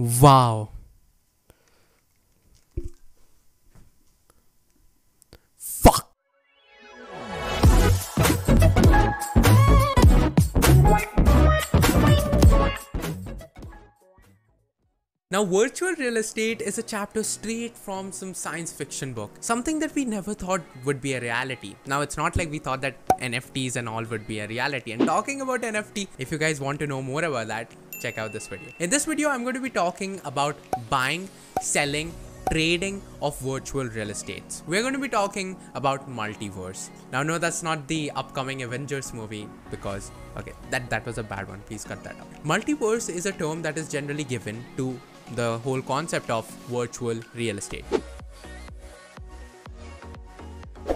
Wow. Fuck. Now, virtual real estate is a chapter straight from some science fiction book, something that we never thought would be a reality. Now, it's not like we thought that NFTs and all would be a reality. And talking about NFT, if you guys want to know more about that, check out this video. In this video, I'm going to be talking about buying, selling, trading of virtual real estates. We're going to be talking about multiverse. Now, no, that's not the upcoming Avengers movie because, okay, that, that was a bad one. Please cut that out. Multiverse is a term that is generally given to the whole concept of virtual real estate.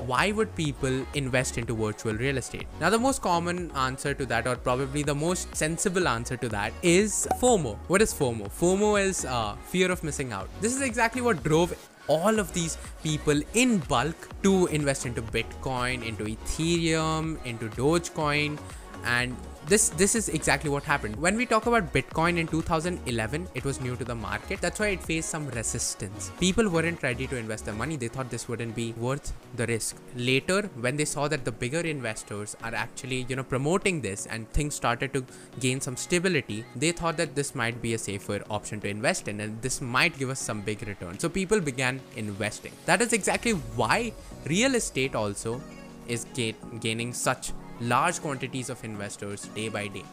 Why would people invest into virtual real estate? Now, the most common answer to that, or probably the most sensible answer to that, is FOMO. What is FOMO? FOMO is uh, fear of missing out. This is exactly what drove all of these people in bulk to invest into Bitcoin, into Ethereum, into Dogecoin, and this this is exactly what happened. When we talk about bitcoin in 2011 it was new to the market. That's why it faced some resistance. People weren't ready to invest their money. They thought this wouldn't be worth the risk. Later when they saw that the bigger investors are actually you know promoting this and things started to gain some stability they thought that this might be a safer option to invest in and this might give us some big return. So people began investing. That is exactly why real estate also is ga- gaining such large quantities of investors day by day.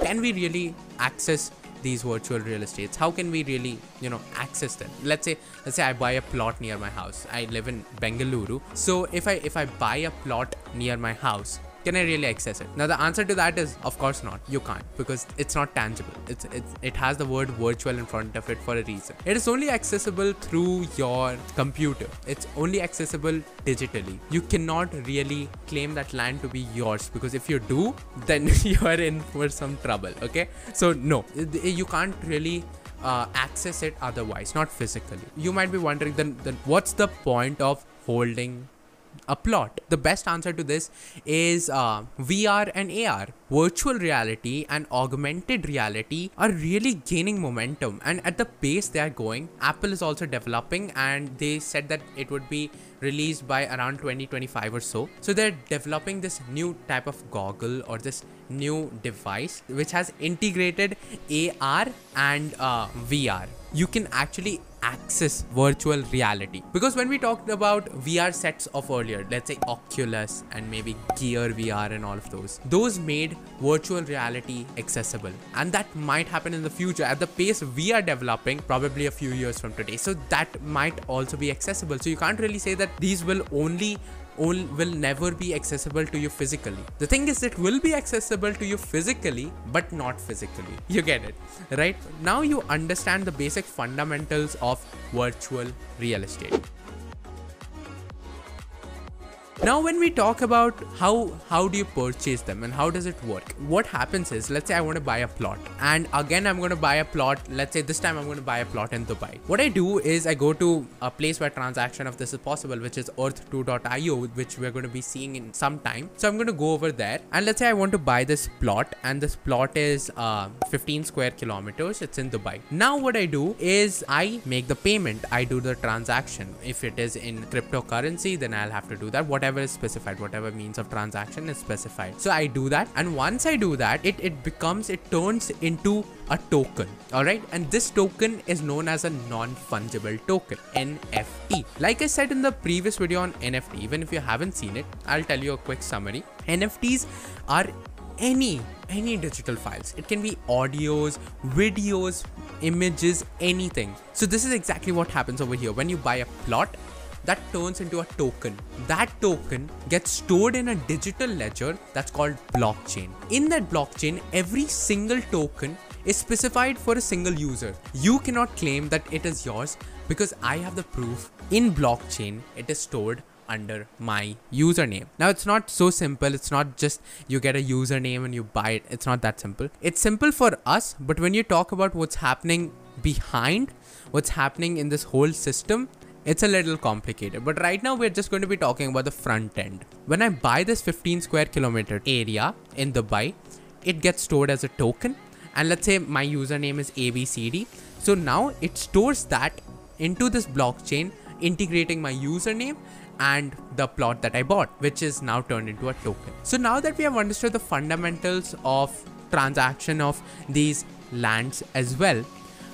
Can we really access these virtual real estates? How can we really, you know, access them? Let's say, let's say I buy a plot near my house. I live in Bengaluru. So if I if I buy a plot near my house, can I really access it? Now the answer to that is of course not. You can't because it's not tangible. It's, it's it has the word virtual in front of it for a reason. It is only accessible through your computer. It's only accessible digitally. You cannot really claim that land to be yours because if you do, then you are in for some trouble. Okay, so no, you can't really uh, access it otherwise, not physically. You might be wondering then, then what's the point of holding a plot. The best answer to this is uh, VR and AR. Virtual reality and augmented reality are really gaining momentum, and at the pace they are going, Apple is also developing, and they said that it would be released by around 2025 or so. So they're developing this new type of goggle or this new device which has integrated AR and uh, VR. You can actually access virtual reality because when we talked about VR sets of earlier, let's say Oculus and maybe Gear VR and all of those, those made virtual reality accessible, and that might happen in the future at the pace we are developing, probably a few years from today. So that might also be accessible. So you can't really say that these will only will never be accessible to you physically. The thing is, it will be accessible to you physically, but not physically. You get it, right? Now you understand the basic fundamentals of virtual real estate. Now, when we talk about how how do you purchase them and how does it work, what happens is, let's say I want to buy a plot, and again I'm going to buy a plot. Let's say this time I'm going to buy a plot in Dubai. What I do is I go to a place where transaction of this is possible, which is Earth2.io, which we're going to be seeing in some time. So I'm going to go over there, and let's say I want to buy this plot, and this plot is uh, 15 square kilometers. It's in Dubai. Now what I do is I make the payment. I do the transaction. If it is in cryptocurrency, then I'll have to do that. Whatever is specified whatever means of transaction is specified. So i do that and once i do that it it becomes it turns into a token all right and this token is known as a non-fungible token nft like i said in the previous video on nft even if you haven't seen it i'll tell you a quick summary. Nfts are any any digital files. It can be audios videos images anything. So this is exactly what happens over here. When you buy a plot that turns into a token. That token gets stored in a digital ledger that's called blockchain. In that blockchain, every single token is specified for a single user. You cannot claim that it is yours because I have the proof in blockchain it is stored under my username. Now it's not so simple. It's not just you get a username and you buy it. It's not that simple. It's simple for us, but when you talk about what's happening behind, what's happening in this whole system, it's a little complicated, but right now we're just going to be talking about the front end. When I buy this 15 square kilometer area in Dubai, it gets stored as a token and let's say my username is abcd so now it stores that into this blockchain integrating my username and the plot that I bought, which is now turned into a token. So now that we have understood the fundamentals of transaction of these lands as well,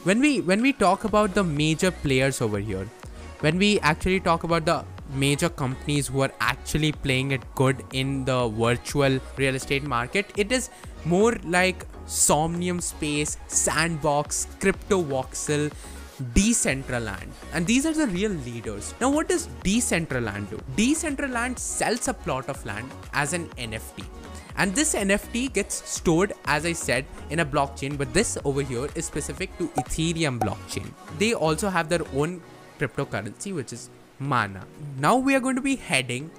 when we when we talk about the major players over here, when we actually talk about the major companies who are actually playing it good in the virtual real estate market, it is more like Somnium Space, Sandbox, Crypto Voxel, Decentraland. And these are the real leaders. Now, what does Decentraland do? Decentraland sells a plot of land as an NFT. And this NFT gets stored, as I said, in a blockchain, but this over here is specific to Ethereum blockchain. They also have their own cryptocurrency, which is Mana. Now we are going to be heading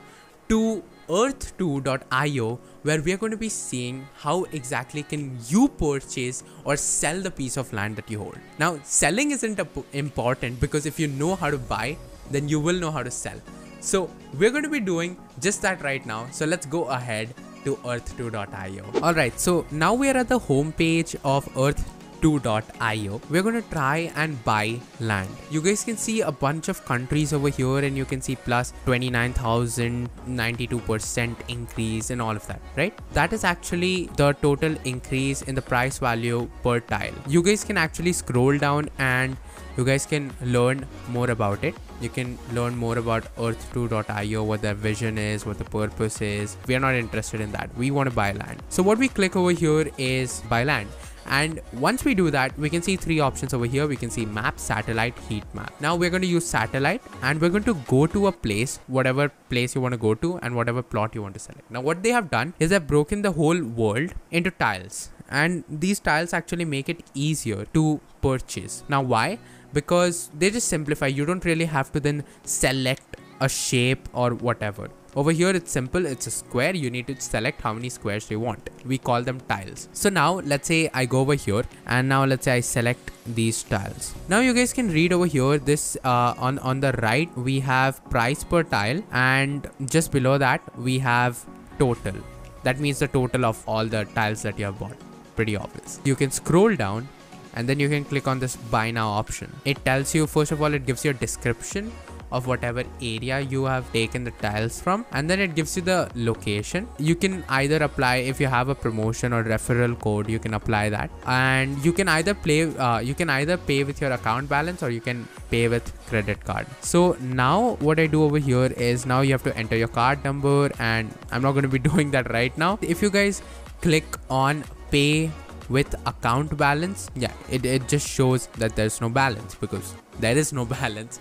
to earth2.io where we are going to be seeing how exactly can you purchase or sell the piece of land that you hold. Now selling isn't important because if you know how to buy then you will know how to sell. So we're going to be doing just that right now. So let's go ahead to earth2.io. Alright, so now we are at the home page of earth 2.io we're going to try and buy land. You guys can see a bunch of countries over here and you can see plus 29,000 92% increase and all of that right? That is actually the total increase in the price value per tile. You guys can actually scroll down and you guys can learn more about it. You can learn more about earth2.io what their vision is what the purpose is. We are not interested in that. We want to buy land. So what we click over here is buy land and once we do that we can see three options over here. We can see map satellite heat map. Now we're going to use satellite and we're going to go to a place whatever place you want to go to and whatever plot you want to select. Now what they have done is they've broken the whole world into tiles. And these tiles actually make it easier to purchase. Now why? Because they just simplify. You don't really have to then select a shape or whatever over here it's simple, it's a square, you need to select how many squares you want. We call them tiles. So now let's say I go over here and now let's say I select these tiles. Now you guys can read over here this uh, on, on the right we have price per tile and just below that we have total. That means the total of all the tiles that you have bought. Pretty obvious. You can scroll down and then you can click on this buy now option. It tells you first of all it gives you a description of whatever area you have taken the tiles from and then it gives you the location. You can either apply if you have a promotion or referral code you can apply that. And you can either play uh, you can either pay with your account balance or you can pay with credit card. So now what i do over here is now you have to enter your card number and i'm not going to be doing that right now. If you guys click on pay with account balance yeah it, it just shows that there's no balance because there is no balance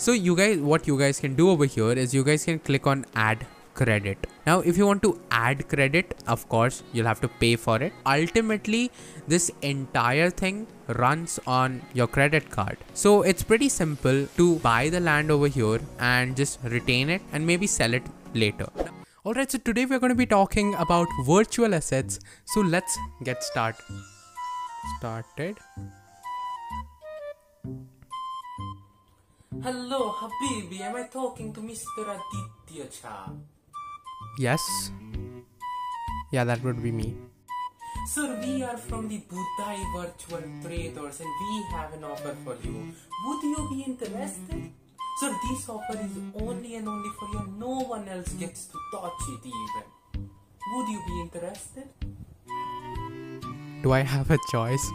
so you guys, what you guys can do over here is you guys can click on add credit. Now, if you want to add credit, of course, you'll have to pay for it. Ultimately, this entire thing runs on your credit card. So it's pretty simple to buy the land over here and just retain it and maybe sell it later. Alright, so today we're going to be talking about virtual assets. So let's get started. Started. Hello, Habibi. Am I talking to Mr. Aditya Jha? Yes. Yeah, that would be me. Sir, we are from the Budai Virtual Traders and we have an offer for you. Would you be interested? Sir, this offer is only and only for you. No one else gets to touch it even. Would you be interested? Do I have a choice?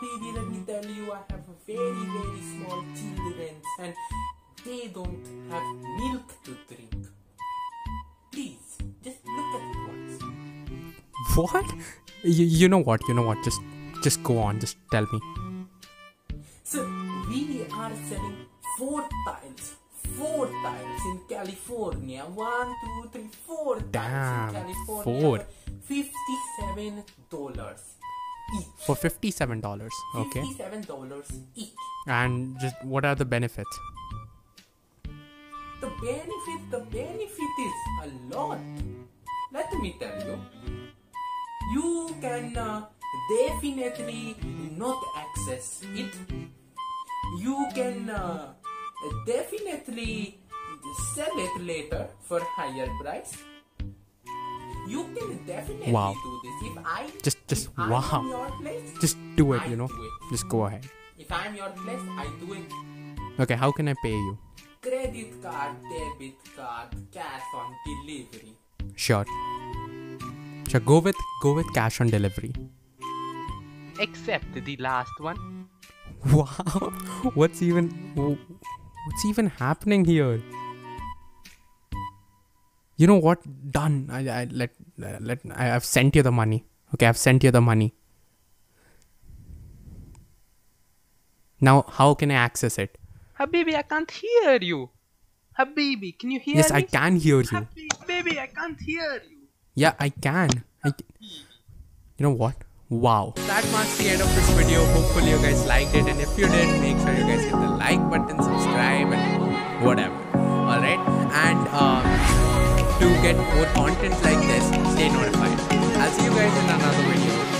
Baby, let me tell you, I have a very, very small children and they don't have milk to drink. Please, just look at it once. What? You, you know what? You know what? Just, just go on. Just tell me. So we are selling four tiles. Four tiles in California. One, two, three, four Damn, tiles in California. Four. Fifty-seven dollars each. For $57. Okay. $57 each. And just what are the benefits? The benefit, the benefit is a lot. Let me tell you. You can uh, definitely not access it. You can uh, definitely sell it later for higher price You can definitely Wow. do this. If I Just, just I'm wow. your place, Just do it. I You know. it. Just go ahead. if I'm your place, I do it. Okay. How can I pay you? Credit card, debit card, cash on delivery. Sure. Sure. Go with go with cash on delivery. Except the last one. Wow. What's even what's even happening here? You know what? Done. I, I let let I have sent you the money. Okay, I've sent you the money. Now, how can I access it? Habibi, I can't hear you. Habibi, can you hear me? yes, me? I can hear you. Habibi, baby, I can't hear you. Yeah, I can. I you know what? Wow. That marks the end of this video. Hopefully, you guys liked it. And if you did, make sure you guys hit the like button, subscribe, and whatever. Alright? And um, to get more content like this, stay notified. I'll see you guys in another video.